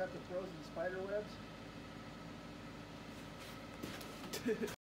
got the frozen spider webs.